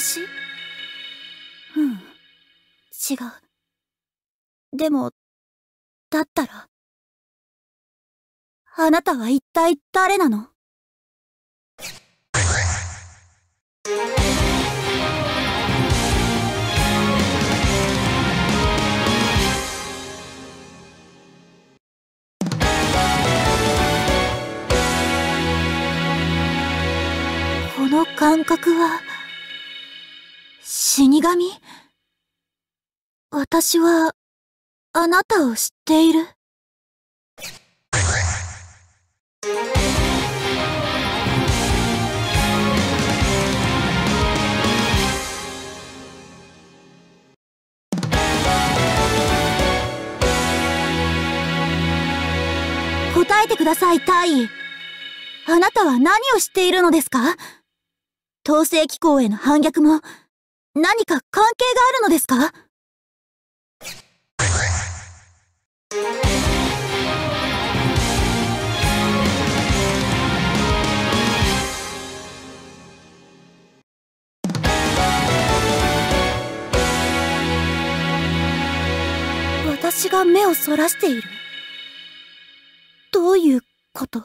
私？うん。違う。でも、だったら、あなたは一体誰なの？この感覚は、神？私は、あなたを知っている。答えてください、大尉。あなたは何を知っているのですか？統制機構への反逆も、何か関係があるのですか？私が目をそらしている。どういうこと？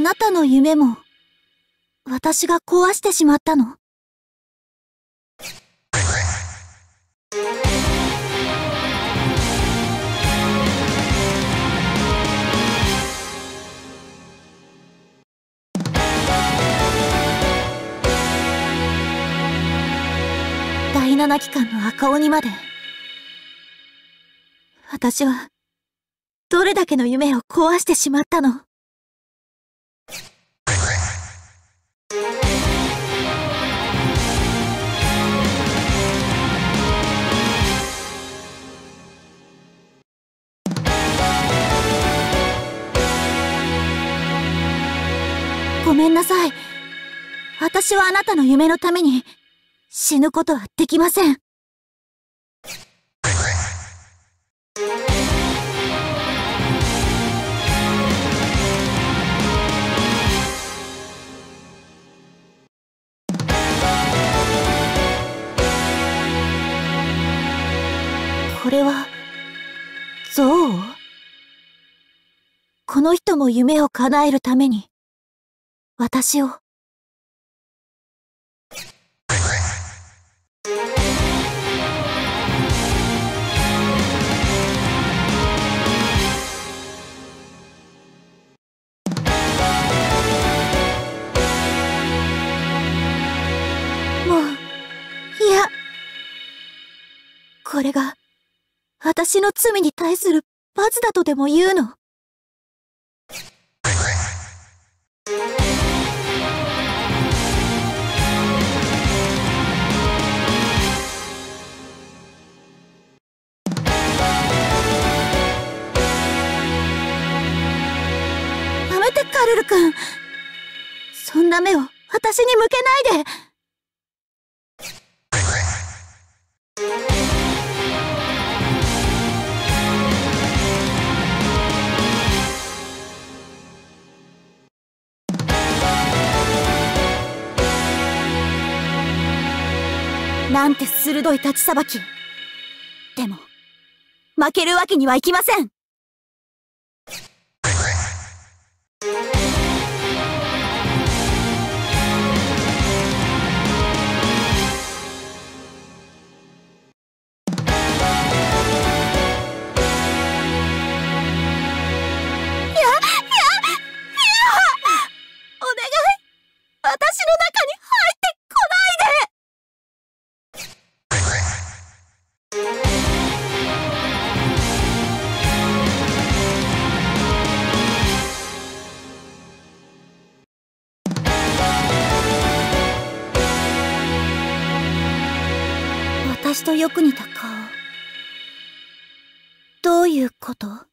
あなたの夢も、私が壊してしまったの？第七機関の赤鬼まで。私は、どれだけの夢を壊してしまったの？ごめんなさい。私はあなたの夢のために死ぬことはできません。これは、憎悪この人も夢を叶えるために、私を。もう、いや。これが、私の罪に対する罰だとでも言うの？やめてカルル君。そんな目を私に向けないで。なんて鋭い立ちさばき。でも、負けるわけにはいきません私とよく似た顔。どういうこと？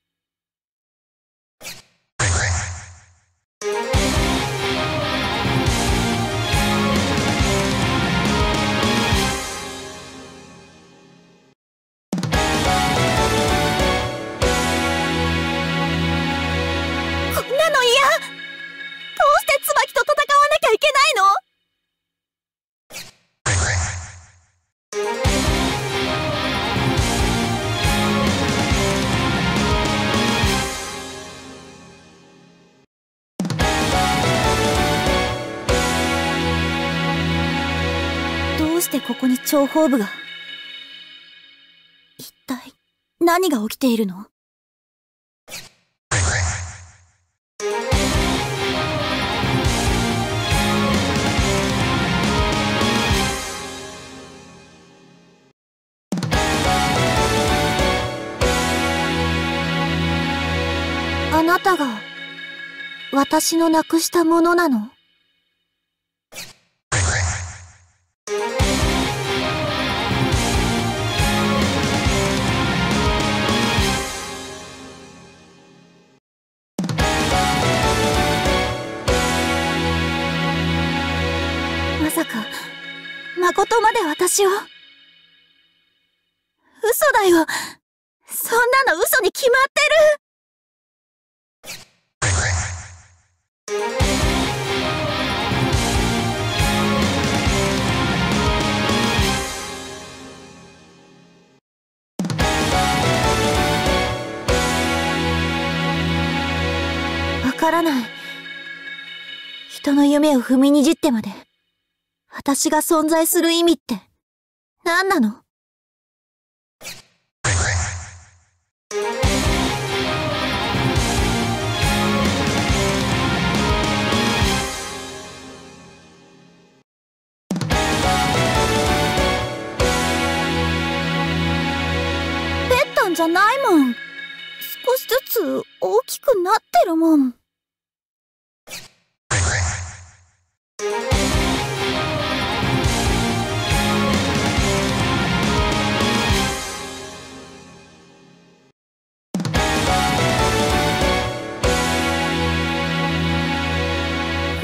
諜報部が。一体、何が起きているの？あなたが、私のなくしたものなの？私を？嘘だよ。そんなの嘘に決まってるわからない。人の夢を踏みにじってまで、私が存在する意味って、何なの？ペッタンじゃないもん。少しずつ大きくなってるもん。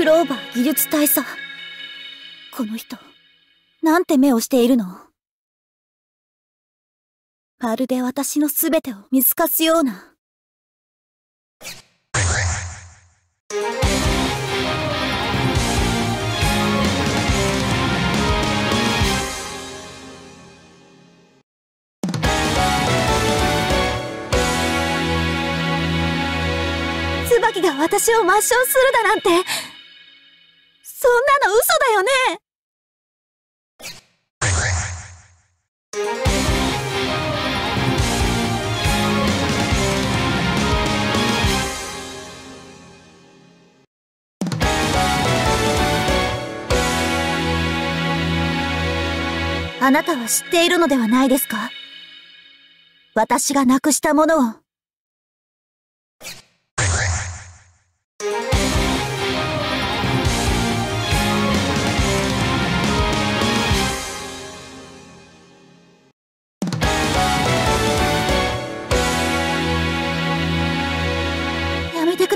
クローバー技術大佐。この人、なんて目をしているの？まるで私のすべてを見透かすような。椿が私を抹消するだなんて、そんなの嘘だよねあなたは知っているのではないですか？私がなくしたものを。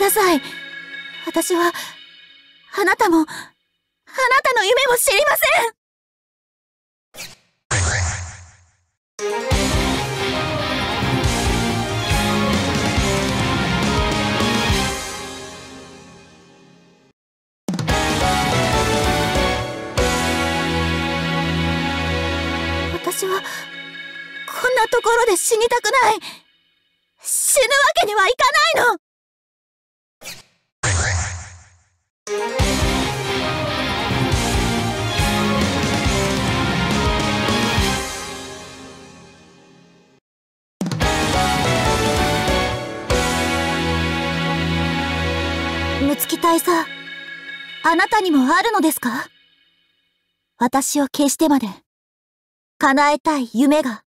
やめてください。私は、あなたも、あなたの夢も知りません私は、こんなところで死にたくない。死ぬわけにはいかないのむつき大佐、あなたにもあるのですか？私を消してまで、叶えたい夢が。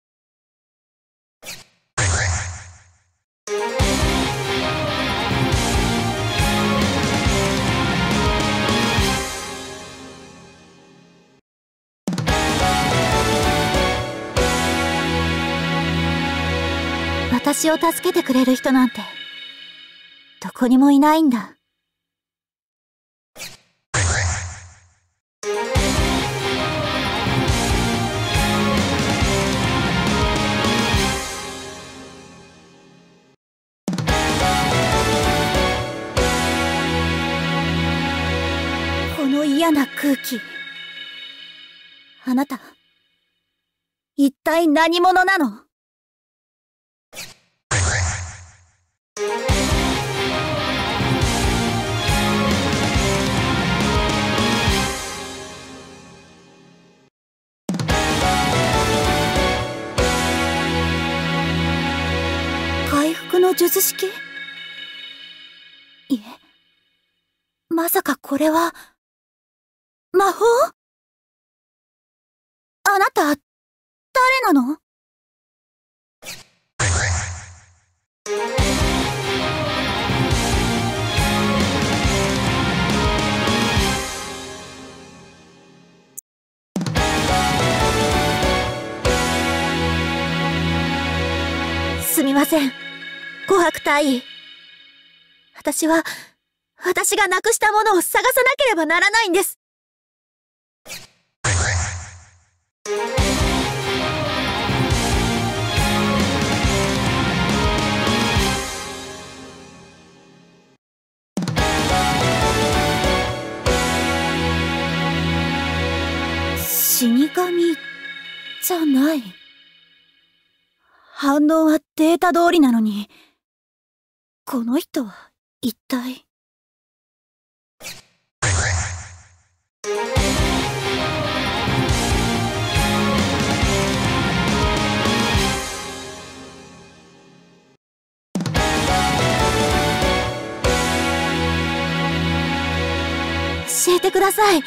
私を助けてくれる人なんて、どこにもいないんだ。この嫌な空気。あなた、一体何者なの？術式？いえ、まさかこれは、魔法？あなた、誰なの？すみません。琥珀隊員。私は、私がなくしたものを探さなければならないんです。死神じゃない。反応はデータ通りなのに、この人は一体？教えてください。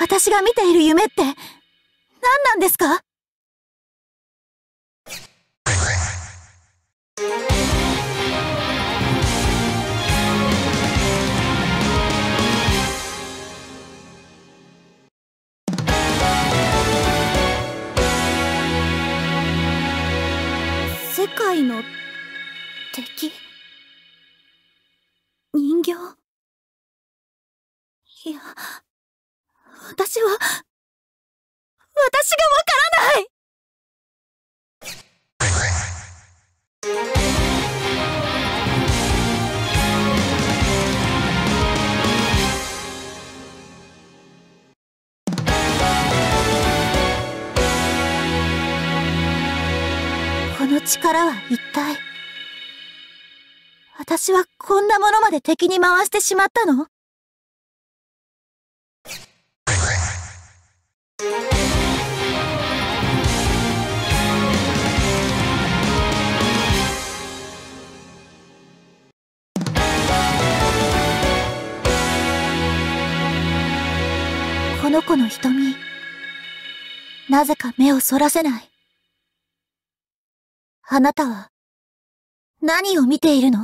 私が見ている夢って何なんですか？世界の敵？人形？いや、私は、私が力は一体私はこんなものまで敵に回してしまったの？この子の瞳、なぜか目をそらせない。あなたは、何を見ているの？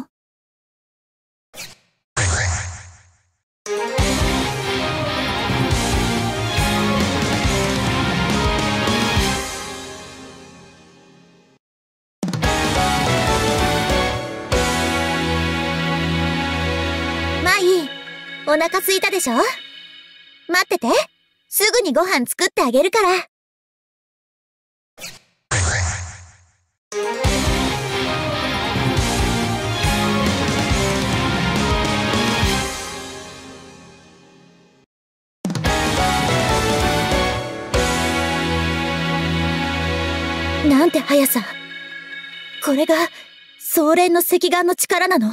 まあいい。お腹すいたでしょ？待ってて。すぐにご飯作ってあげるから。なんて速さ。これが、総連の赤眼の力なの